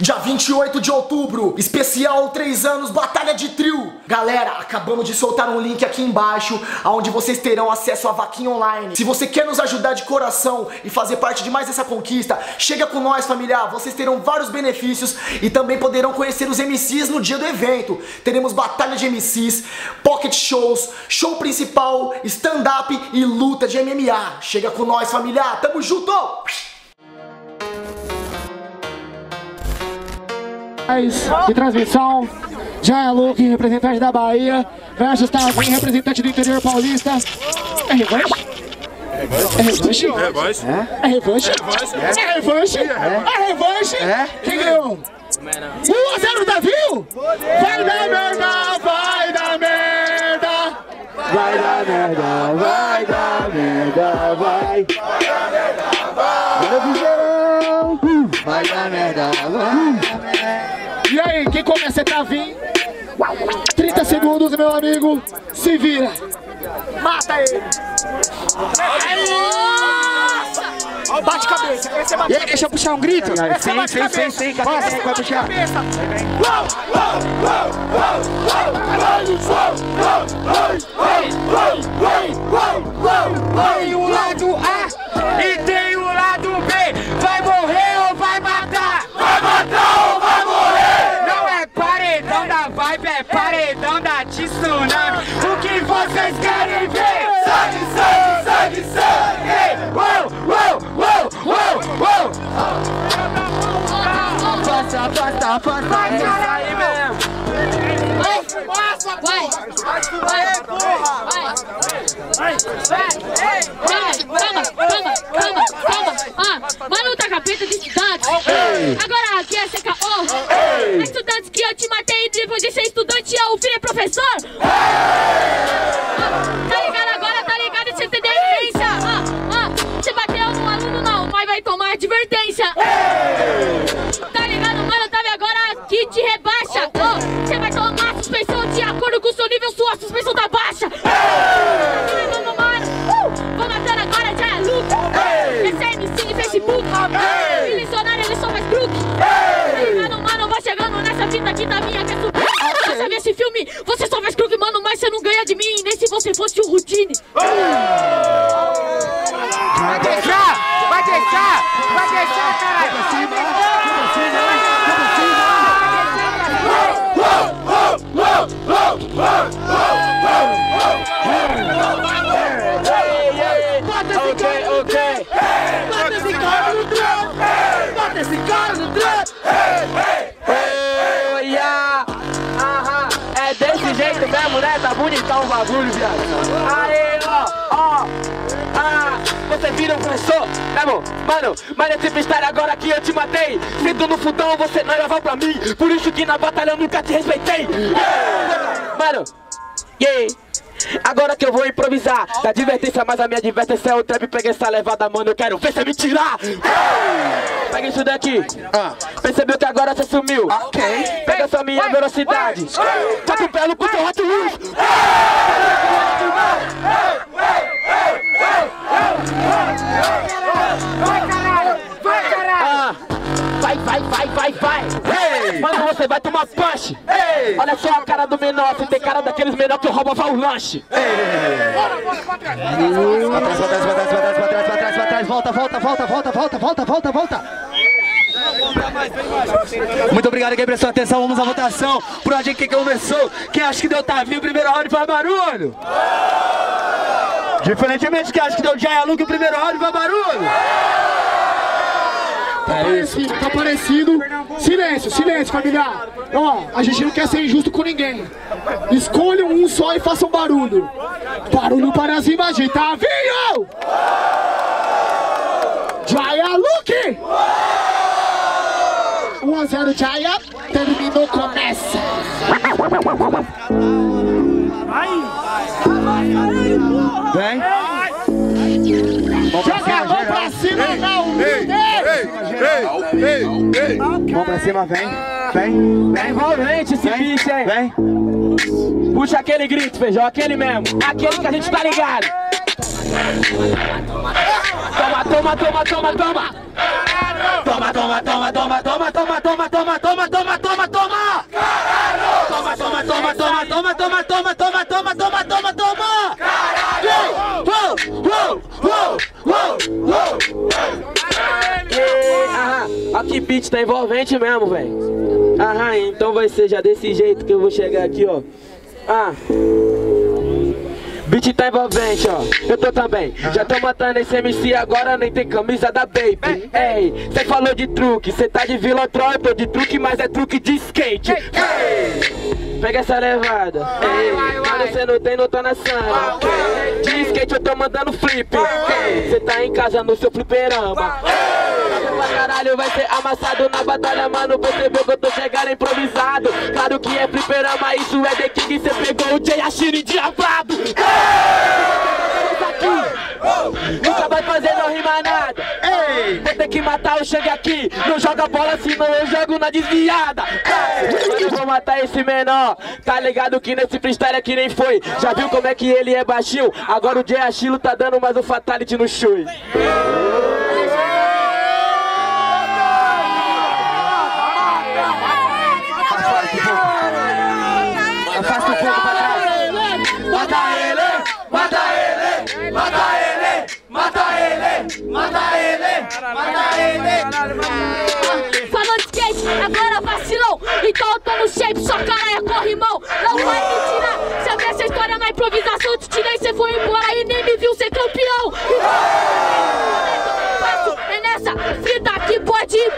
Dia 28 de outubro, especial 3 anos, Batalha de Trio. Galera, acabamos de soltar um link aqui embaixo, onde vocês terão acesso à vaquinha online. Se você quer nos ajudar de coração e fazer parte de mais essa conquista, chega com nós, familiar. Vocês terão vários benefícios e também poderão conhecer os MCs no dia do evento. Teremos batalha de MCs, pocket shows, show principal, stand-up e luta de MMA. Chega com nós, familiar. Tamo junto! De transmissão. Já é Luke, representante da Bahia, versus Tavinho, representante do interior paulista. É revanche? É revanche? É revanche? É revanche? É revanche? É revanche? Quem ganhou? 1 a 0 Davinho? Vai dar merda, vai dar merda! Vai dar merda, vai dar merda, vai! Vai dar merda, é Travim? 30 segundos, meu amigo. Se vira. Mata ele. Bate cabeça. Esse é bate E aí, deixa eu puxar um grito? Esse é Sim, bate sim, sim, cabeça. sim. É quem vai puxar? cabeça. Tem o lado A e tem o lado B. Vai morrer Afasta, afasta, é isso aí mesmo. Vai! Vai! Vai! Vai! Calma, calma, calma, calma! Ah, Manu tá capeta de estudantes! Agora aqui é CKO! Estudantes que eu te matei e depois de ser estudante eu virei professor! Nível, sua suspensão tá baixa! Vamos, mano! Uh, Vou matar agora, já é Luke! Esse é MC e Facebook! Milicionário, ele só faz truque! Tá ligado, mano? Vai chegando nessa fita aqui da minha, quer subir! Você vê esse filme, você só faz truque, mano, mas você não ganha de mim, nem se você fosse o Routine! Bagulho, viado. Aê, ó, ó. Ah, você vira um professor, tá bom? Mano, mas nesse freestyle agora que eu te matei. Sendo no fundão, você não levou pra mim. Por isso que na batalha eu nunca te respeitei. Mano, yeah. Agora que eu vou improvisar Da advertência, mas a minha advertência é o trap Pega essa levada, mano, eu quero ver você me tirar Pega isso daqui Percebeu que agora você sumiu Ok Pega essa minha velocidade Bota o pelo com teu Hot Wheels Ah, vai, vai, vai, vai, vai. Ei, Mano, você vai tomar punch. Ei! Olha só a cara do menor, você tem cara daqueles menor que rouba o lanche. Ei! Bora, bora, pra trás. Pra trás, pra trás, pra trás, pra trás, pra trás, pra trás. Volta, volta, volta, volta, volta, volta, volta, volta. Muito obrigado quem prestou atenção, vamos à votação Pro agente que começou, quem acha que deu Tavinho primeiro round vai barulho Diferentemente quem acha que deu Jaya Luke o primeiro round vai barulho Tá parecido, tá parecido. Silêncio, silêncio, familiar. Ó, a gente não quer ser injusto com ninguém. Escolham um só e façam barulho. Barulho para as imagens, tá vindo? Jaya Luke! 1 a 0 Jaya, terminou, começa. Vem. Joga Mão pra cima, vem. Vem, É envolvente esse bicho, hein? vem. Puxa aquele grito, feijão, aquele mesmo. Aquele que a gente tá ligado. Toma, toma, toma. Toma, toma, toma, toma, toma, toma, toma, toma, toma, toma, toma, toma! Toma, toma, toma, toma, toma, toma, toma, toma, toma, toma, beat tá envolvente mesmo, velho. Aham, então vai ser já desse jeito que eu vou chegar aqui, ó. Ah. Beat tá envolvente, ó. Eu tô também. Já tô matando esse MC agora, nem tem camisa da Baby. Ei, cê falou de truque, cê tá de Vilotron, eu tô de truque, mas é truque de skate. Ei, pega essa levada. Ei, mano, cê não tem, não tá na sana. De skate eu tô mandando flip. Cê tá em casa no seu fliperama. Pra caralho vai ser amassado na batalha, mano. Você viu que eu tô chegando improvisado. Claro que é fliperama, isso é The King. Cê pegou o Jay Ashiri diabrado. Nunca vai fazer, não rima nada. Vou ter que matar o Shang aqui. Não joga bola, senão eu jogo na desviada. Eu vou matar esse menor. Tá ligado que nesse freestyle aqui nem foi. Já viu como é que ele é baixinho? Agora o Jay tá dando mais um fatality no show. Mata ele, mata ele. Falou de skate, agora vacilou. Então eu tô no shape, só cara é corrimão. Não vai me tirar. Se a minha essa história na improvisação, te tirei, cê foi embora e nem me viu ser campeão. Passo é nessa fita que pode ir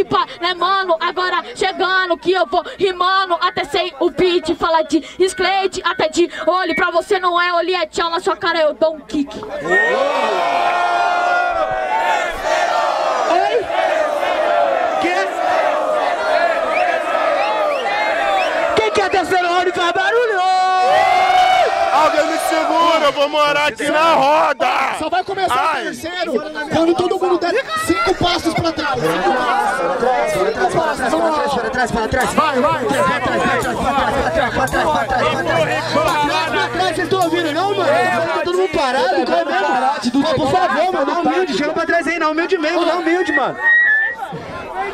Pode pá, né, mano? Agora chegando que eu vou rimando até sem o beat. Fala de skate, até de olho. Pra você não é olho, é tchau na sua cara, eu dou um kick. Quem que é terceiro faz barulho? Alguém me segura, eu vou morar aqui na roda! Só vai começar Ai. o terceiro quando todo mundo der cinco passos pra trás. Cinco passos. Vamos lá. Para trás, para trás. Vai, vai. Para trás, para trás, para trás, para trás, para trás, para trás, para trás. Pra trás, vocês estão ouvindo não, mano? Tá todo mundo parado, igual mesmo. Pô, por favor, mano, dá humilde. Chega pra trás aí, não humilde mesmo, dá humilde, mano.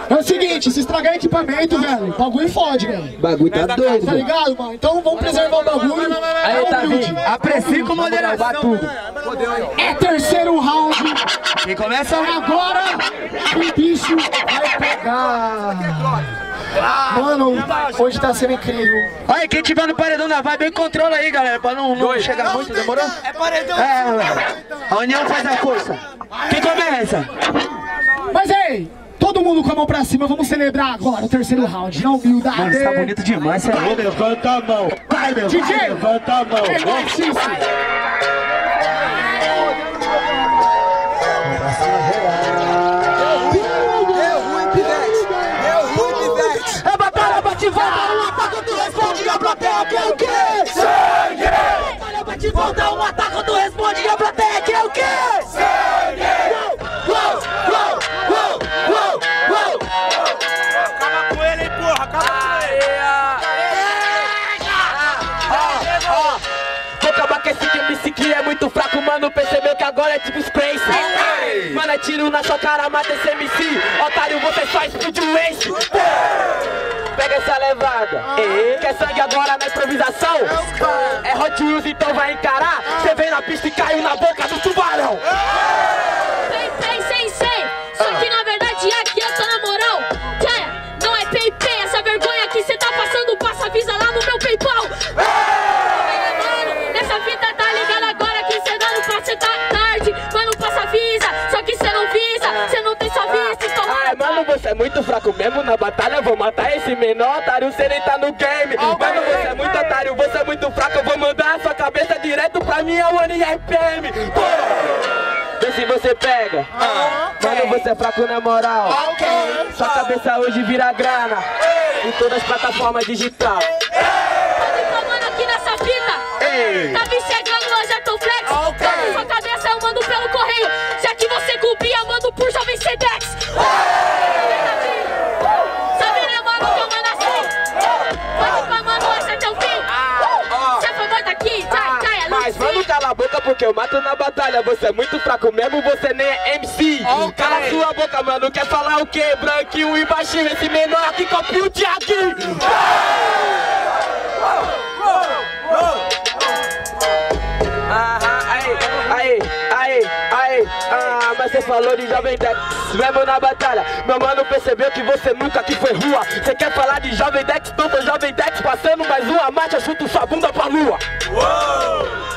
É o seguinte, se estragar equipamento, velho, o bagulho fode, velho. Bagulho tá doido. Tá ligado, mano? Então vamos preservar o bagulho. Aí, vindo. Aprecie com moderação. É terceiro round. Quem começa? Agora o bicho vai pegar. Mano, hoje tá sendo incrível. Aí, quem tiver no paredão da vibe, aí controla aí, galera, pra não, não chegar muito, demorou? É paredão. É, a união faz a força. Quem começa? Mas ei, todo mundo com a mão pra cima, vamos celebrar agora o terceiro round, na humildade. Mano, tá bonito demais, você é louco. Levanta a mão! Vai, meu. DJ, Levanta a mão! é Narciso. É batalha, bate e volta, um ataque, tu responde a plateia quer o quê? Sangue! Batalha, bate e volta, um ataque, tu responde a plateia muito fraco, mano. Percebeu que agora é tipo Space. Mano, é tiro na sua cara, mata esse MC. Otário, você só explode o ace. Pega essa levada. Ei, quer sangue agora na improvisação? É Hot Wheels, então vai encarar. Você vem na pista e caiu na boca do tubarão. Pei, pei, sem, sem. Só que na verdade aqui eu tô na moral. você é muito fraco mesmo na batalha, vou matar esse menor otário, cê nem tá no game. Mano, você é muito otário, você é muito fraco, eu vou mandar a sua cabeça direto pra mim, é o Pô, Vê se você pega. Okay. Mano, você é fraco na moral. Okay. Sua cabeça hoje vira grana. Ei. Em todas as plataformas digital. Tá me tomando aqui nessa fita. Ei. Tá me chegando já tô flex. Okay. com sua cabeça eu mando pelo correio. se que você copia, mando por porque eu mato na batalha. Você é muito fraco mesmo, você nem é MC. Cala sua boca, mano. Quer falar o quê? Branquinho e baixinho, esse menor que copia o. Ah, mas você falou de Jovem Dex, mesmo na batalha. Meu mano percebeu que você nunca aqui foi rua. Você quer falar de Jovem Dex, então foi Jovem Dex passando mais uma marcha, chuta sua bunda pra lua. Liga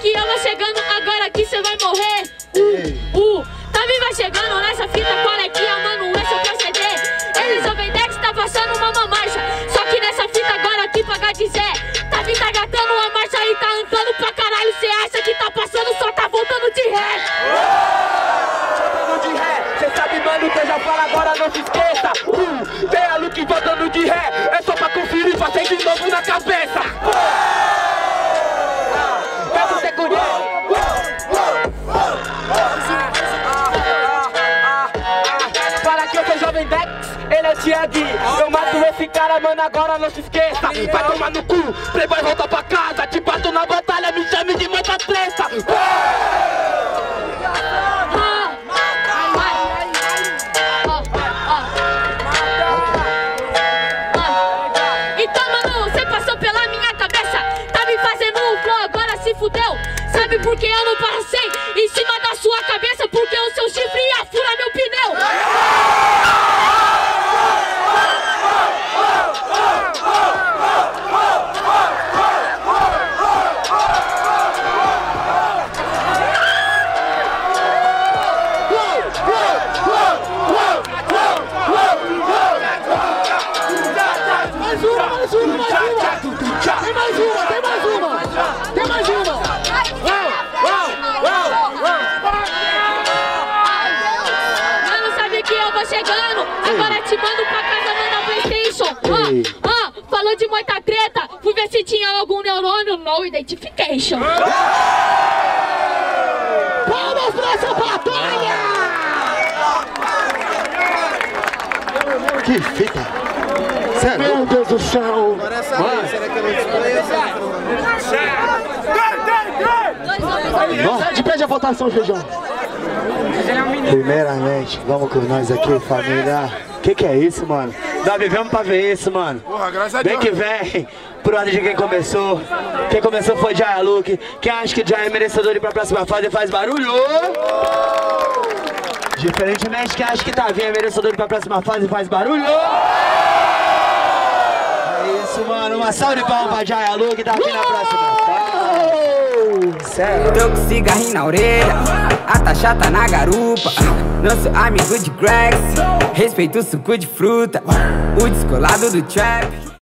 aqui, eu vou chegando agora aqui, você vai morrer. Uh, uh, também vai chegando nessa fita, cola aqui, mano, esse é o proceder. Ele Jovem Dex tá passando uma marcha, só que nessa fita agora aqui pagar de Zé. Tá vindo agatando uma marcha e tá andando pra caralho, cê acha que tá passando, só tá voltando de ré. voltando de ré. Cê sabe, mano, que eu já falo agora, não se esqueça. Uh, tem a Luke voltando de ré. É só pra conferir, passei de novo na Eu mato esse cara, mano, agora não se esqueça. Vai tomar no cu, playboy volta pra casa. Te bato na batalha, me chame de muita treta. Ah, vai. Ó, ó. Mais uma, mais uma, mais uma! Tem mais uma, tem mais uma! Tem mais uma! Mano, sabe que eu vou chegando. Agora te mando pra casa mandar Playstation. Ah, ah, falou de muita treta. Fui ver se tinha algum neurônio. No identification. Palmas pra essa batalha! Que fita! Sério? Meu Deus do céu! Pede, pede a votação, Feijão. Primeiramente, vamos com nós aqui, família. Que que é isso, mano? Nós vivemos pra ver isso, mano. Porra, graças a Vem Deus. que vem, por ordem de quem começou. Quem começou foi Jaya Luke. Quem acha que Jaya é merecedor de ir pra próxima fase faz barulho. Diferentemente, quem acha que Tavinha é merecedor de ir pra próxima fase faz barulho. Isso, mano. Uma palmas pra Jaya Luke. Tá aqui na próxima fase. Sério? Tô com cigarrinho na orelha, a taxa tá na garupa. Não sou amigo de Grex, respeito o suco de fruta. O descolado do trap.